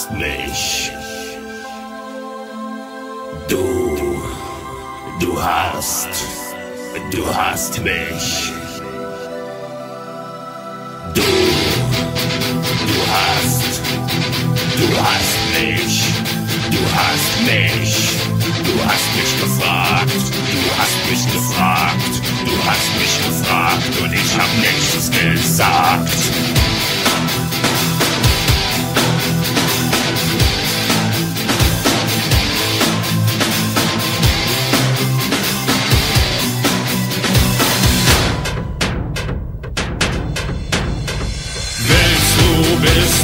hast mich. Du, du hast, du hast mich. Du, du hast, du hast mich. Du hast mich. Du hast mich gefragt. Du hast mich gefragt. Du hast mich gefragt und ich hab nichts gesagt.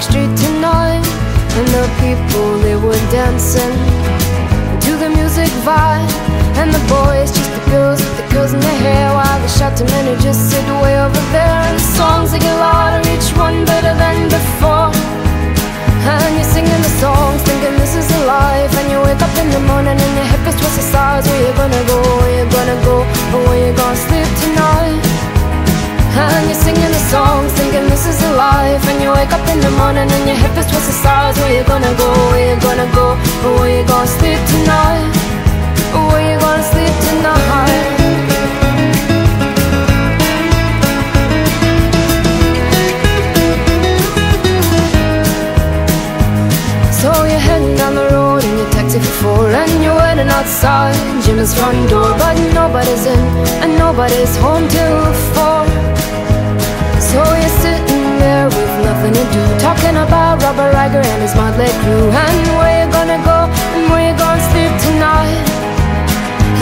dark street tonight, and the people they were dancing to the music vibe, and the boys just the girls with the girls in their hair, while the shouting just sit way over there, and the songs they get louder, each one better than before. And you're singing the songs, thinking this is a life. And you wake up in wake up in the morning and your hip is twisted sides. Where you gonna go? Where you gonna go? Where you gonna sleep tonight? Where you gonna sleep tonight? So you're heading down the road in your taxi for four And you're waiting outside Jim's front door But nobody's in and nobody's home till four So you're sitting nothing to do. Talking about Robert Riger and his motley crew. And where you gonna go? And where you gonna sleep tonight?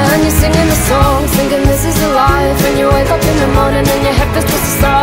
And you're singing the songs, thinking this is a life. And you wake up in the morning and your head feels twisted stars